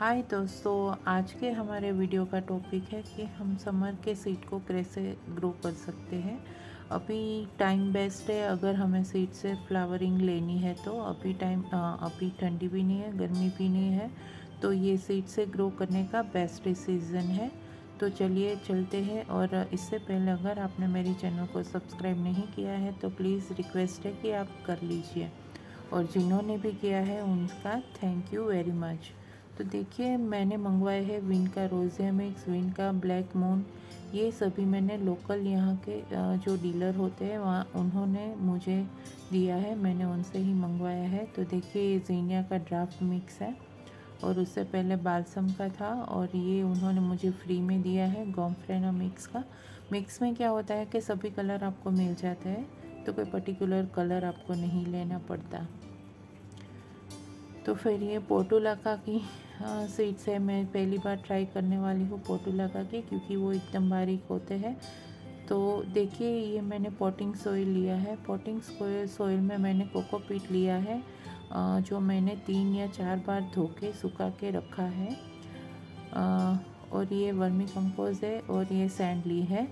हाय दोस्तों, आज के हमारे वीडियो का टॉपिक है कि हम समर के सीड को कैसे ग्रो कर सकते हैं। अभी टाइम बेस्ट है, अगर हमें सीड से फ्लावरिंग लेनी है तो। अभी टाइम अभी ठंडी भी नहीं है, गर्मी भी नहीं है तो ये सीड से ग्रो करने का बेस्ट सीज़न है। तो चलिए चलते हैं, और इससे पहले अगर आपने मेरी चैनल को सब्सक्राइब नहीं किया है तो प्लीज़ रिक्वेस्ट है कि आप कर लीजिए। और जिन्होंने भी किया है, उनका थैंक यू वेरी मच तो देखिए, मैंने मंगवाए हैं विन का रोज़िया मिक्स विन का ब्लैक मून। ये सभी मैंने लोकल यहाँ के जो डीलर होते हैं, वहाँ उन्होंने मुझे दिया है, मैंने उनसे ही मंगवाया है। तो देखिए, ये जीनिया का ड्राफ्ट मिक्स है और उससे पहले बालसम का था और ये उन्होंने मुझे फ्री में दिया है, गॉम्फ्रेना मिक्स का। मिक्स में क्या होता है कि सभी कलर आपको मिल जाते हैं तो कोई पर्टिकुलर कलर आपको नहीं लेना पड़ता। तो फिर ये पोटोलाका की सीड्स है मैं पहली बार ट्राई करने वाली हूँ पोटू लगा के, क्योंकि वो एकदम बारीक होते हैं। तो देखिए, ये मैंने पोटिंग सोइल लिया है। पोटिंग सोइल में मैंने कोकोपीट लिया है जो मैंने तीन या चार बार धो के सुखा के रखा है। और ये वर्मी कंपोज है और ये सैंड ली है।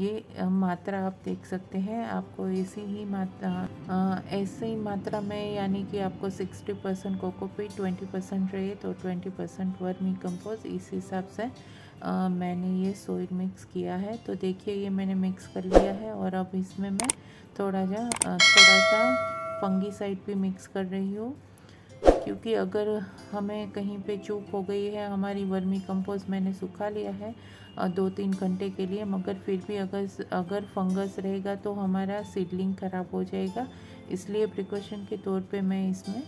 ये मात्रा आप देख सकते हैं। आपको ऐसी ही मात्रा ऐसे ही मात्रा में यानी कि आपको 60 परसेंट कोकोपीट ट्वेंटी परसेंट रेत और 20 परसेंट वर्मी कंपोज इस हिसाब से आ, मैंने ये सोइल मिक्स किया है। तो देखिए ये मैंने मिक्स कर लिया है और अब इसमें मैं थोड़ा जा थोड़ा सा फंगी साइड भी मिक्स कर रही हूँ। क्योंकि अगर हमें कहीं पे चूक हो गई है, हमारी वर्मी कंपोस्ट मैंने सुखा लिया है दो तीन घंटे के लिए, मगर फिर भी अगर अगर फंगस रहेगा तो हमारा सीडलिंग ख़राब हो जाएगा। इसलिए प्रिकॉशन के तौर पे मैं इसमें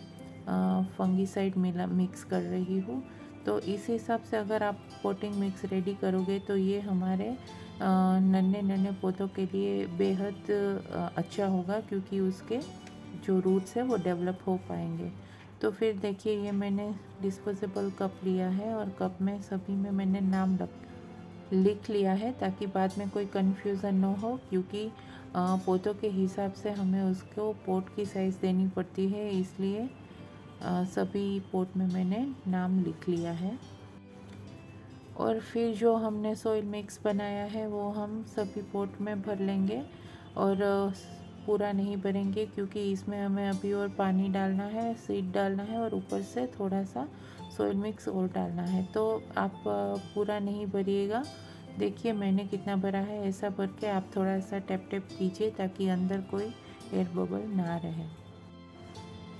फंगीसाइड मिला, मिक्स कर रही हूँ। तो इस हिसाब से अगर आप पोटिंग मिक्स रेडी करोगे तो ये हमारे नन्हे नन्हे पौधों के लिए बेहद अच्छा होगा क्योंकि उसके जो रूट्स है वो डेवलप हो पाएँगे। तो फिर देखिए, ये मैंने डिस्पोजेबल कप लिया है और कप में सभी में मैंने नाम रख, लिख लिया है ताकि बाद में कोई कन्फ्यूज़न ना हो क्योंकि पोतों के हिसाब से हमें उसको पोट की साइज़ देनी पड़ती है। इसलिए सभी पोट में मैंने नाम लिख लिया है। और फिर जो हमने सोइल मिक्स बनाया है, वो हम सभी पोट में भर लेंगे। और पूरा नहीं भरेंगे क्योंकि इसमें हमें अभी और पानी डालना है, सीड डालना है और ऊपर से थोड़ा सा सोयल मिक्स और डालना है। तो आप पूरा नहीं भरिएगा। देखिए मैंने कितना भरा है, ऐसा भर के आप थोड़ा सा टैप टैप कीजिए ताकि अंदर कोई एयर बबल ना रहे।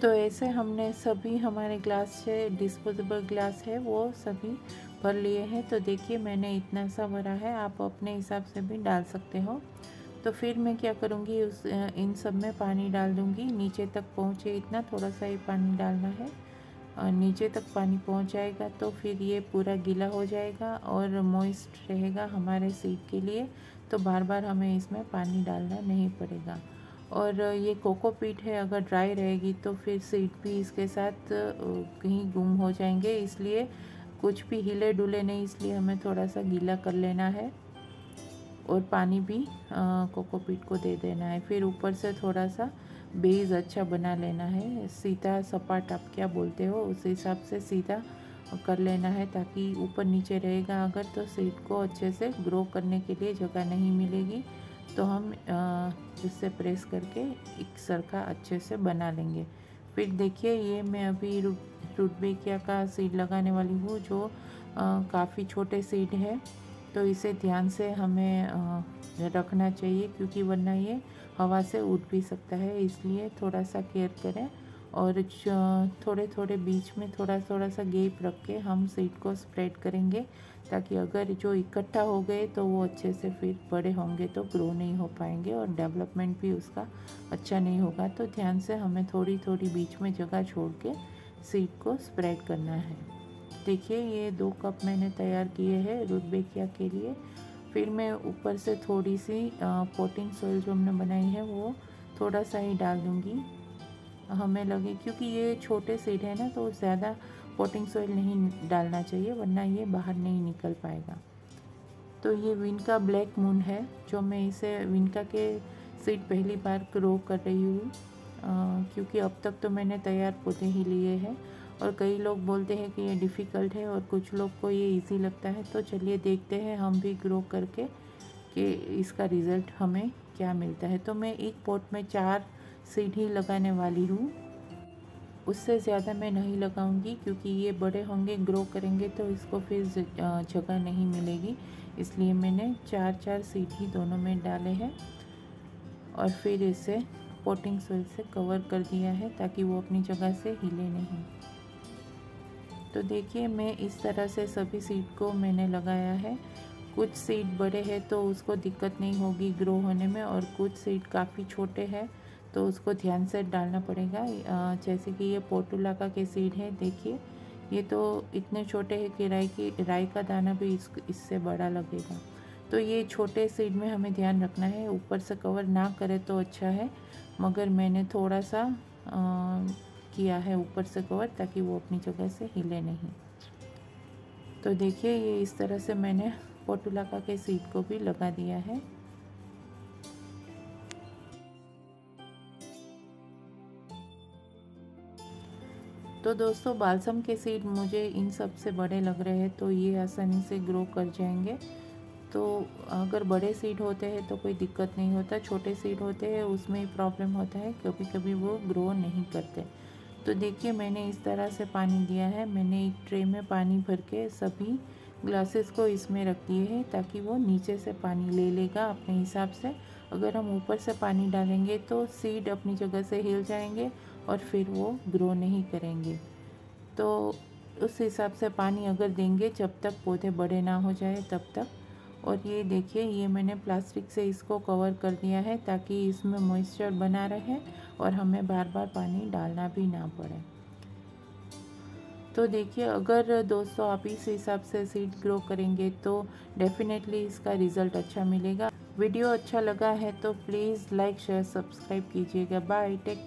तो ऐसे हमने सभी हमारे ग्लास से डिस्पोजेबल ग्लास है, वो सभी भर लिए हैं। तो देखिए मैंने इतना सा भरा है, आप अपने हिसाब से भी डाल सकते हो। तो फिर मैं क्या करूँगी, उस इन सब में पानी डाल दूँगी। नीचे तक पहुँचे इतना, थोड़ा सा ही पानी डालना है। और नीचे तक पानी पहुँच जाएगा तो फिर ये पूरा गीला हो जाएगा और मॉइस्ट रहेगा हमारे सीड के लिए। तो बार बार हमें इसमें पानी डालना नहीं पड़ेगा। और ये कोकोपीट है, अगर ड्राई रहेगी तो फिर सीड भी इसके साथ कहीं गुम हो जाएँगे। इसलिए कुछ भी हिले डुले नहीं, इसलिए हमें थोड़ा सा गीला कर लेना है। और पानी भी कोकोपीट को दे देना है। फिर ऊपर से थोड़ा सा बेस अच्छा बना लेना है। सीधा सपाट आप क्या बोलते हो, उस हिसाब से सीधा कर लेना है ताकि ऊपर नीचे रहेगा। अगर तो सीड को अच्छे से ग्रो करने के लिए जगह नहीं मिलेगी तो हम इससे प्रेस करके एक सरका अच्छे से बना लेंगे। फिर देखिए, ये मैं अभी रूटबेकिया का सीड लगाने वाली हूँ, जो काफ़ी छोटे सीड है। तो इसे ध्यान से हमें रखना चाहिए क्योंकि वरना ये हवा से उठ भी सकता है, इसलिए थोड़ा सा केयर करें और थोड़े थोड़े बीच में थोड़ा थोड़ा सा गेप रख के हम सीड को स्प्रेड करेंगे ताकि अगर जो इकट्ठा हो गए तो वो अच्छे से फिर बड़े होंगे तो ग्रो नहीं हो पाएँगे और डेवलपमेंट भी उसका अच्छा नहीं होगा। तो ध्यान से हमें थोड़ी थोड़ी बीच में जगह छोड़ के सीड को स्प्रेड करना है। देखिए, ये दो कप मैंने तैयार किए हैं रुदबेकिया के लिए। फिर मैं ऊपर से थोड़ी सी पोटिंग सोइल जो हमने बनाई है, वो थोड़ा सा ही डाल दूँगी। हमें लगे क्योंकि ये छोटे सीड है ना तो ज़्यादा पोटिंग सोइल नहीं डालना चाहिए, वरना ये बाहर नहीं निकल पाएगा। तो ये विनका ब्लैक मून है, जो मैं इसे विनका के सीड पहली बार ग्रो कर रही हूँ। क्योंकि अब तक तो मैंने तैयार पौधे ही लिए हैं। और कई लोग बोलते हैं कि ये डिफ़िकल्ट है और कुछ लोग को ये इजी लगता है। तो चलिए देखते हैं हम भी ग्रो करके कि इसका रिज़ल्ट हमें क्या मिलता है। तो मैं एक पॉट में चार सीड ही लगाने वाली हूँ। उससे ज़्यादा मैं नहीं लगाऊँगी क्योंकि ये बड़े होंगे ग्रो करेंगे तो इसको फिर जगह नहीं मिलेगी। इसलिए मैंने चार चार सीड ही दोनों में डाले हैं और फिर इसे पोटिंग सोइल से कवर कर दिया है ताकि वो अपनी जगह से हिले नहीं। तो देखिए मैं इस तरह से सभी सीड को मैंने लगाया है। कुछ सीड बड़े हैं तो उसको दिक्कत नहीं होगी ग्रो होने में और कुछ सीड काफ़ी छोटे हैं तो उसको ध्यान से डालना पड़ेगा। जैसे कि ये पोटुलाका के सीड है देखिए ये तो इतने छोटे हैं कि राई की राई का दाना भी इस इससे बड़ा लगेगा। तो ये छोटे सीड में हमें ध्यान रखना है ऊपर से कवर ना करे तो अच्छा है मगर मैंने थोड़ा सा आ, किया है ऊपर से कवर ताकि वो अपनी जगह से हिले नहीं। तो देखिए, ये इस तरह से मैंने पोटुलाका के सीड को भी लगा दिया है। तो दोस्तों, बालसम के सीड मुझे इन सबसे बड़े लग रहे हैं तो ये आसानी से ग्रो कर जाएँगे। तो अगर बड़े सीड होते हैं तो कोई दिक्कत नहीं होता। छोटे सीड होते हैं, उसमें प्रॉब्लम होता है कभी कभी वो ग्रो नहीं करते। तो देखिए, मैंने इस तरह से पानी दिया है। मैंने एक ट्रे में पानी भर के सभी ग्लासेस को इसमें रख दिए हैं ताकि वो नीचे से पानी ले लेगा अपने हिसाब से। अगर हम ऊपर से पानी डालेंगे तो सीड अपनी जगह से हिल जाएँगे और फिर वो ग्रो नहीं करेंगे। तो उस हिसाब से पानी अगर देंगे, जब तक पौधे बड़े ना हो जाए, तब तक और ये देखिए, ये मैंने प्लास्टिक से इसको कवर कर दिया है ताकि इसमें मॉइस्चर बना रहे और हमें बार बार पानी डालना भी ना पड़े। तो देखिए, अगर दोस्तों आप इस हिसाब से सीड ग्रो करेंगे तो डेफिनेटली इसका रिज़ल्ट अच्छा मिलेगा। वीडियो अच्छा लगा है तो प्लीज़ लाइक शेयर सब्सक्राइब कीजिएगा। Bye take